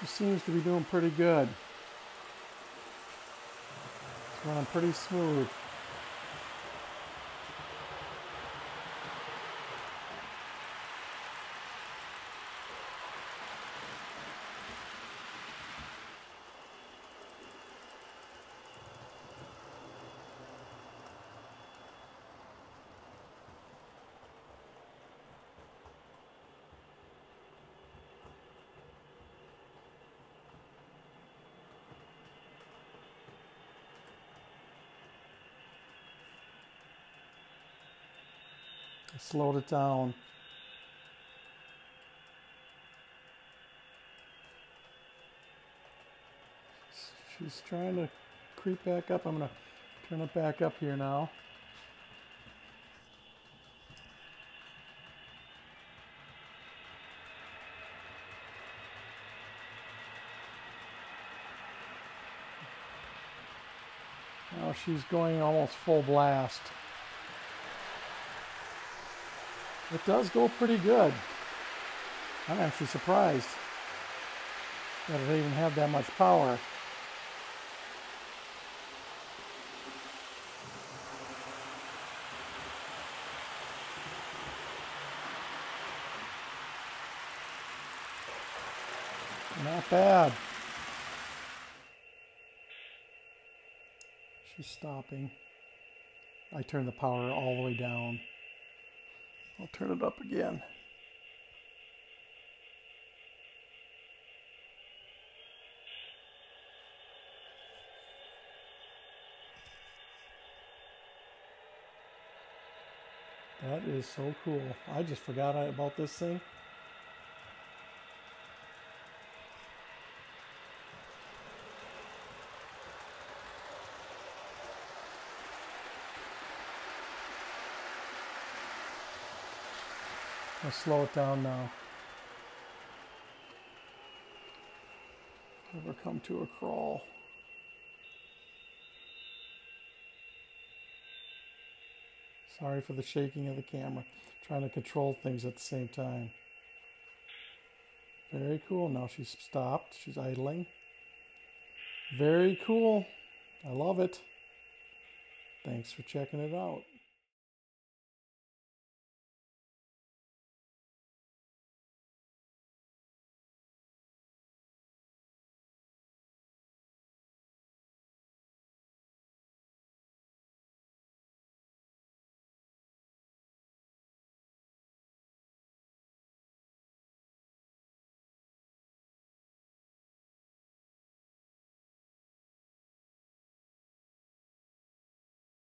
She seems to be doing pretty good. It's running pretty smooth. Slowed it down. She's trying to creep back up. I'm going to turn it back up here now. Now she's going almost full blast. It does go pretty good. I'm actually surprised that it even had that much power. Not bad. She's stopping. I turned the power all the way down. I'll turn it up again. That is so cool. I just forgot about this thing. I'll slow it down now. Never come to a crawl. Sorry for the shaking of the camera. Trying to control things at the same time. Very cool. Now she's stopped. She's idling. Very cool. I love it. Thanks for checking it out.